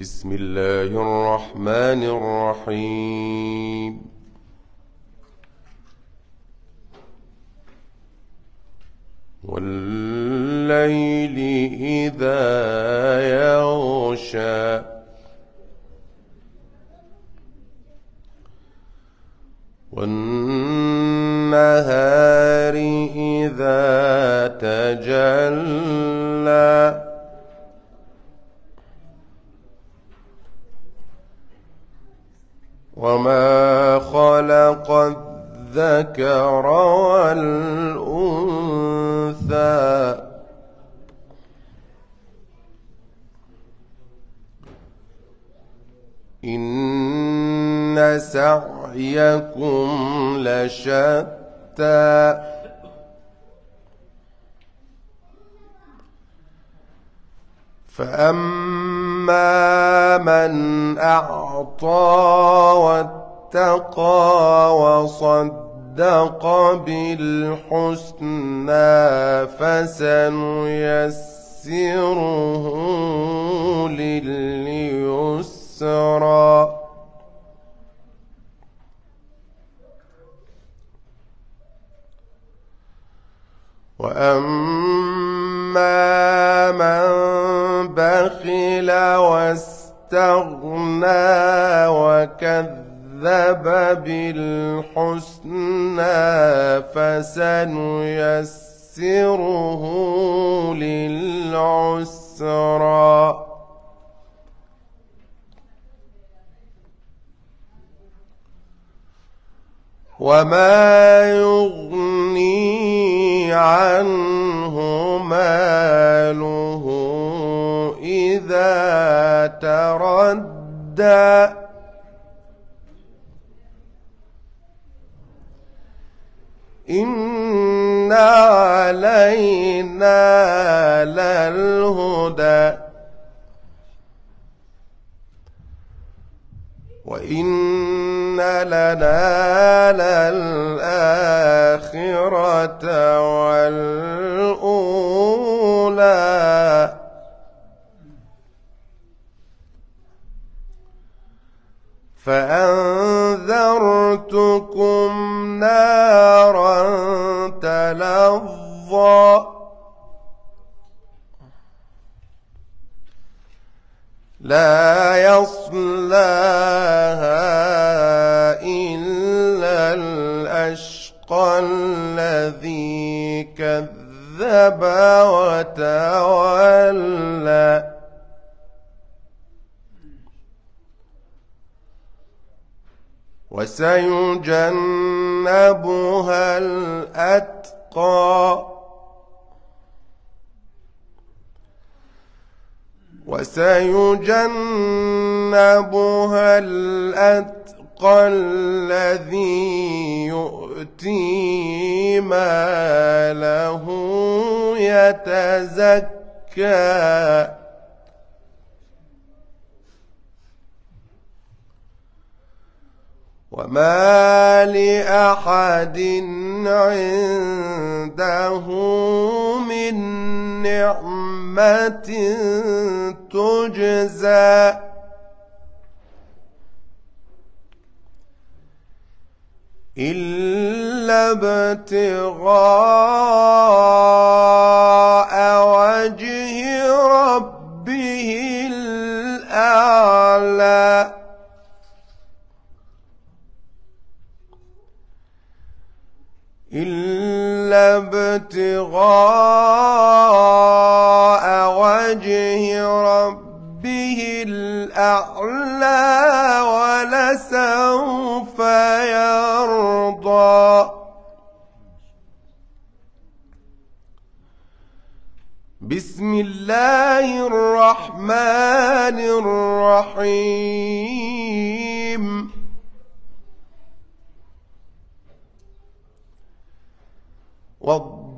بسم الله الرحمن الرحيم. والليل إذا يغشى. والنهار وما خلق الذكر والأنثى إن سعيكم لشتى فأما من أعطى واتقى وصدق بالحسنى فسنيسره لليسرى. وأما من بخل واستغنى وكذب بالحسنى فسنيسره للعسرى. وما يغني عنه ماله إذا تردى إن علينا للهدى. وإن لنا للآخرة والأولى. فأنذرتكم نارا تلظى. لا يصلاها إلا الأشقى الذي كذب وتولى وسيجنبها الأتقى. وسيجنبها الأتقى الذي يؤتي ماله يتزكى. وما لأحد عنده من نعمة تجزى إلا ابتغاء ابتغاء وجه ربه الأعلى ولسوف يرضى. بسم الله الرحمن الرحيم.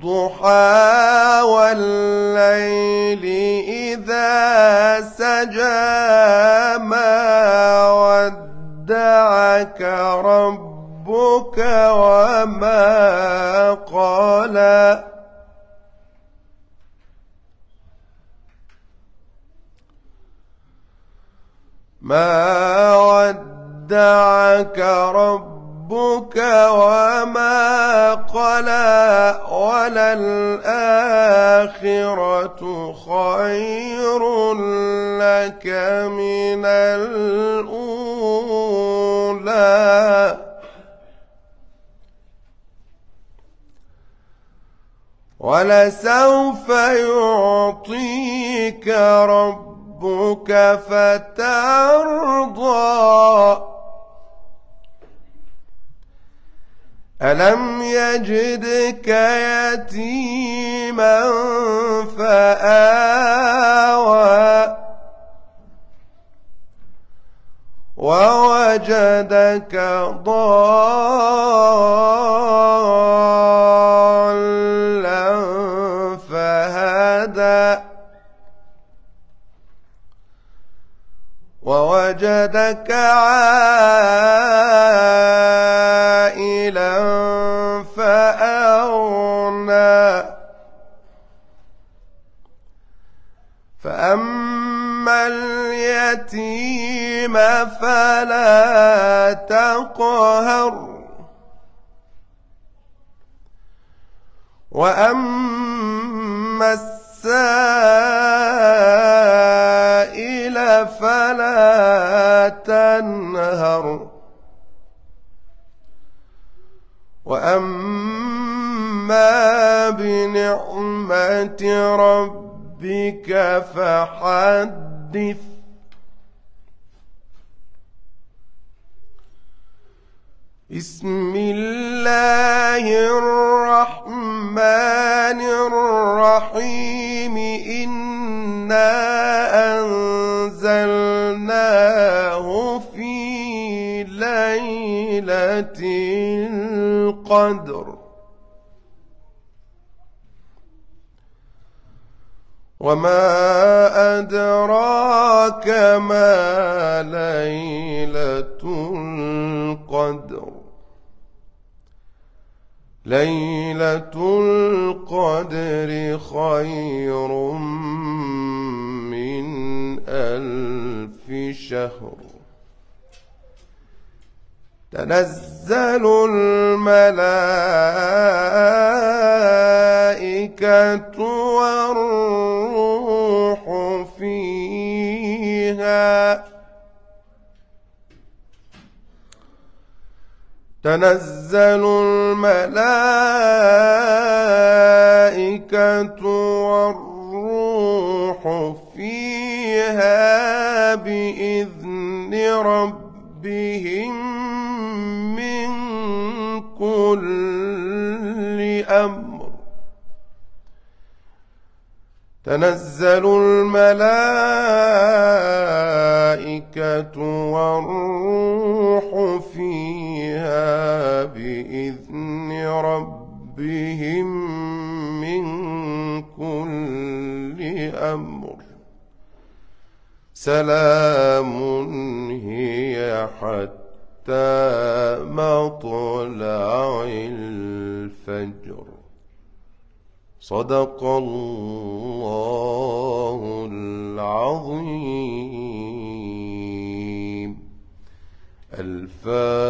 والضحى والليل إذا سجى ما ودعك ربك وما قلى ما ودعك ربك وما قلى وللآخرة خير لك من الأولى. ولسوف يعطيك ربك فترضى. ألم يجدك يتيما فآوى ووجدك ضالا ووجدك عائلا فأغنى. فأما اليتيم فلا تقهر. وأما السائل وأما بنعمة ربك فحدث. بسم الله الرحمن الرحيم. إنا أنزلناه في ليلة القدر. وما أدراك ما ليلة القدر ليلة القدر خير من ألف شهر تنزل الملائكة تنزل الملائكة والروح فيها بإذن ربهم من كل أمر. تنزل الملائكة والروح فيها بإذن ربهم من كل أمر. سلام هي حتى مطلع الفجر. صدق الله العظيم. الفاتحة